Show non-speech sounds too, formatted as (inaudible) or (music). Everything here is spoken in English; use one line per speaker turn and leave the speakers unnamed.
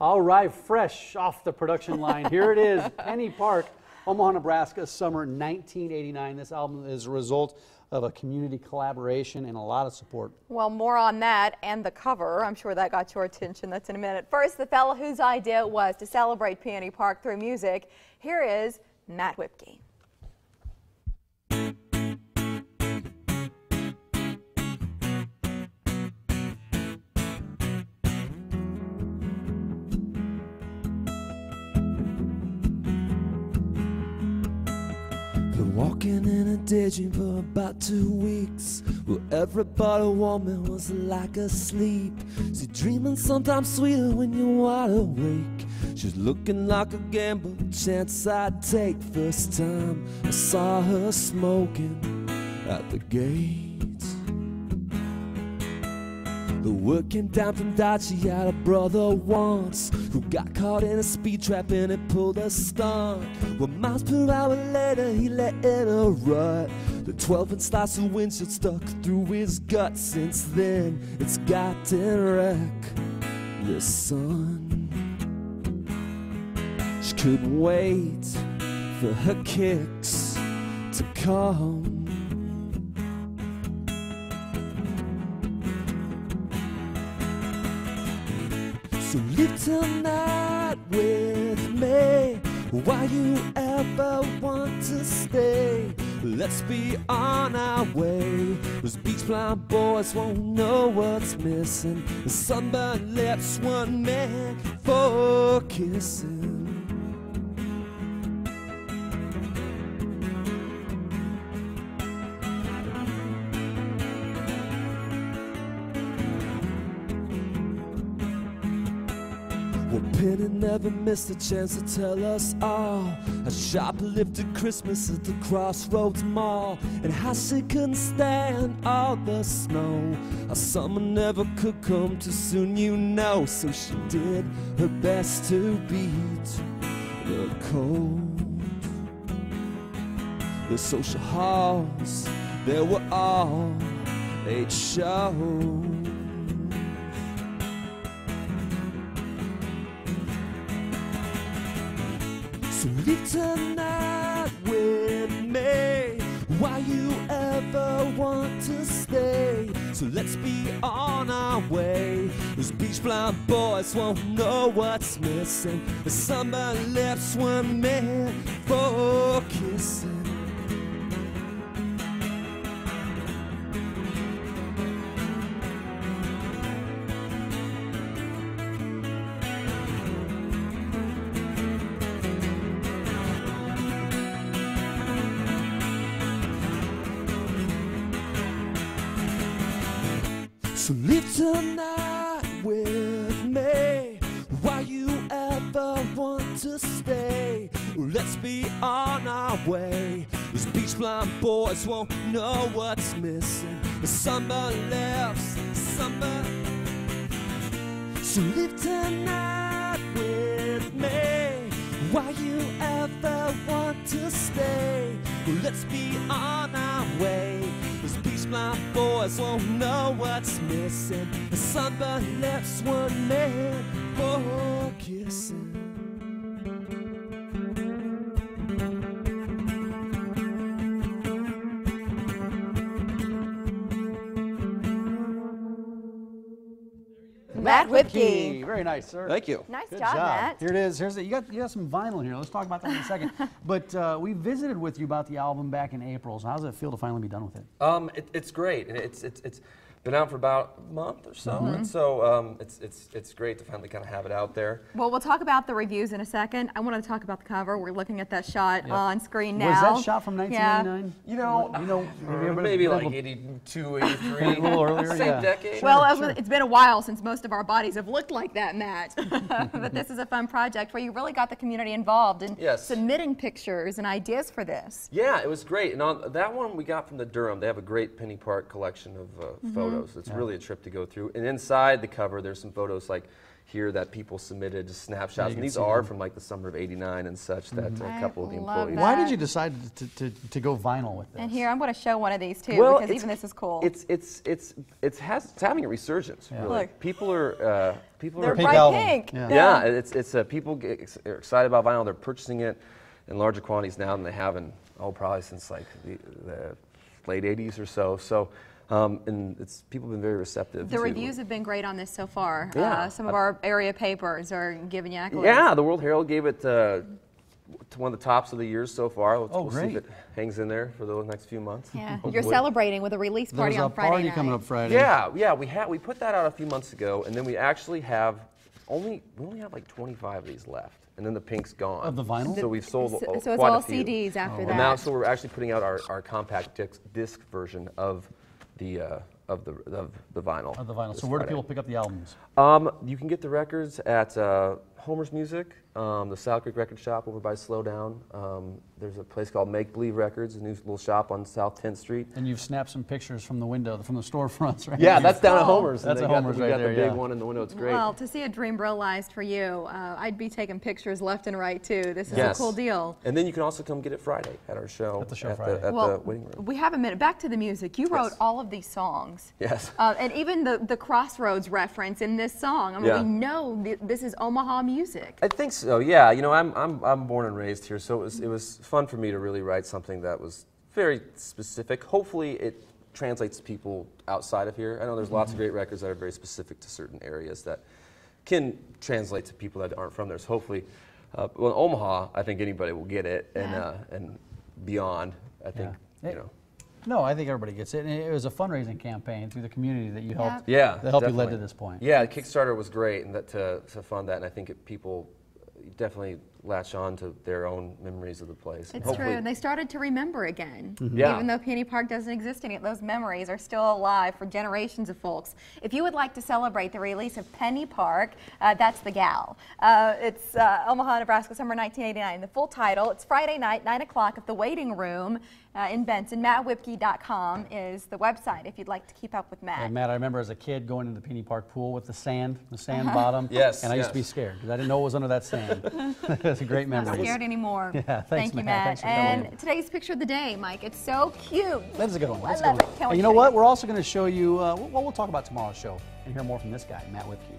All right, fresh off the production line. Here it is, (laughs) Penny Park, Omaha, Nebraska, summer 1989. This album is a result of a community collaboration and a lot of support.
Well, more on that and the cover. I'm sure that got your attention. That's in a minute. First, the fellow whose idea it was to celebrate Penny Park through music. Here is Matt
Whipkey. Walking in a daydream for about two weeks. Well, everybody woman was like asleep. See, dreaming sometimes sweeter when you're wide awake. She's looking like a gamble, chance I'd take. First time I saw her smoking at the gate. The word came down from Dodge, she had a brother once who got caught in a speed trap and it pulled a stunt. One miles per hour later, he let in a rut. The 12 inch slice of windshield stuck through his gut. Since then, it's gotten wreck. The sun. She couldn't wait for her kicks to come. So live tonight with me. Why you ever want to stay? Let's be on our way. Those beach blind boys won't know what's missing. The sunburned lips, one man for kissing. Penny never missed a chance to tell us all. A shoplifted Christmas at the Crossroads Mall. And how she couldn't stand all the snow. A summer never could come too soon, you know. So she did her best to beat the cold. The social halls, they were all eight shows. Live tonight with me. Why you ever want to stay? So let's be on our way. Those beach blind boys won't know what's missing. The summer lips were meant So live tonight with me. Why you ever want to stay? Let's be on our way. These beach blind boys won't know what's missing. The summer lips, summer. So live tonight with me. Why you ever want to stay? Let's be on our boys won't know what's missing. The sunburned lips one man for kissing.
Matt Whipkey.
Very nice, sir.
Thank you.
Nice
Good
job,
job.
Matt.
Here it is. Here's the, you got you got some vinyl here. Let's talk about that in a second. (laughs) but uh, we visited with you about the album back in April. So how does it feel to finally be done with it?
Um, it, it's great. It's it's it's been out for about a month or so,
Mm-hmm.
and so um, it's it's it's great to finally kind of have it out there.
Well, we'll talk about the reviews in a second. I want to talk about the cover. We're looking at that shot on screen now.
Was that shot from
1999?
Yeah.
You know,
you know, have
maybe like 82, 83, (laughs)
A little earlier,
same
yeah.
decade.
Well,
Sure,
it was-
sure.
it's been a while since most of our bodies have looked like that, Matt. (laughs) but this is a fun project where you really got the community involved in
Yes.
submitting pictures and ideas for this.
Yeah, it was great. And on that one we got from the Durham. They have a great Penny Park collection of uh, photos
photos. It's really a trip to go through. And inside the cover, there's some photos like here that people submitted, just snapshots.
you
and these are
them.
from like the summer of '89 and such. That uh,
I
a couple of the employees.
that.
Why did you decide to, to, to go vinyl with this?
And here, I'm going to show one of these too,
Well,
because even this is cool.
It's it's it's it's has it's having a resurgence. Really,
Look.
people are uh, people
They're
are
pink
bright pink.
Yeah.
Yeah, it's it's uh, people get ex- are excited about vinyl. They're purchasing it in larger quantities now than they have in oh probably since like the, the late '80s or so. So, um, and it's people have been very receptive.
The
to-
reviews have been great on this so far.
Yeah.
Uh, some of our area papers are giving you accolades.
Yeah, the World Herald gave it uh, to one of the tops of the years so far. We'll,
Oh,
we'll see if it hangs in there for the next few months.
Yeah, (laughs)
hopefully.
you're celebrating with a release party
There's
on
a
Friday
party
night.
coming up Friday.
Yeah, yeah, we had we put that out a few months ago, and then we actually have only we only have like 25 of these left, and then the pink's gone.
Of the vinyl?
So we've sold
So,
a-
so it's
quite
all
a few.
CDs after
Oh,
that.
And now, so we're actually putting out our, our compact disc, disc version of the uh, of the of the vinyl.
Of the vinyl. So where do people pick up the albums?
Um, you can get the records at uh, Homer's Music, um, the Saddle Creek Record Shop over by Slowdown. Um, there's a place called Make Believe Records, a new little shop on South 10th Street.
And you've snapped some pictures from the window, from the storefronts, (laughs) right?
Yeah, that's down at Homer's. and
That's
they
at
got the-
Homer's
we
right
got
there,
the big
yeah.
one in the window. It's great.
Well, to see a dream realized for you, uh, I'd be taking pictures left and right too. This is
Yes.
a cool deal.
And then you can also come get it Friday at our show.
At the show
at
Friday.
The, at
well,
the waiting room.
we have a minute. Back to the music. You wrote
Yes.
all of these songs.
Yes.
Uh, and even the, the crossroads reference in this song. I mean,
Yeah.
we know th- this is Omaha music.
I think so. So yeah, you know, I'm I'm I'm born and raised here, so it was it was fun for me to really write something that was very specific. Hopefully, it translates to people outside of here. I know there's lots of great records that are very specific to certain areas that can translate to people that aren't from there. So hopefully, uh, well, in Omaha, I think anybody will get it, and
Yeah.
uh, and beyond, I think
Yeah.
you know.
No, I think everybody gets it. And it was a fundraising campaign through the community that you helped.
Yeah,
That helped you led to this point.
Yeah, Kickstarter was great, and that to, to fund that, and I think it, people definitely latch on to their own memories of the place. And
It's true. And they started to remember again.
Yeah.
Even though Peony Park doesn't exist anymore, those memories are still alive for generations of folks. If you would like to celebrate the release of Penny Park, uh, that's the gal. Uh, it's uh, Omaha, Nebraska, summer 1989. The full title, it's Friday night, 9 o'clock at the Waiting Room uh, in Benson. MattWhipkey.com is the website if you'd like to keep up with Matt.
And Matt, I remember as a kid going into the Penny Park pool with the sand, the sand bottom.
Yes,
And I used to be scared because I didn't know what was under that sand. (laughs) It's a great
Not
memory.
scared anymore.
Yeah, thanks,
Thank you,
Matt.
Matt.
Thanks for coming
and today's picture of the day, Mike. It's so cute.
That is a good one.
I
That's a
love
good
it. Can't
you know what? We're also going to show you uh, what we'll talk about tomorrow's show and hear more from this guy, Matt Whipkey.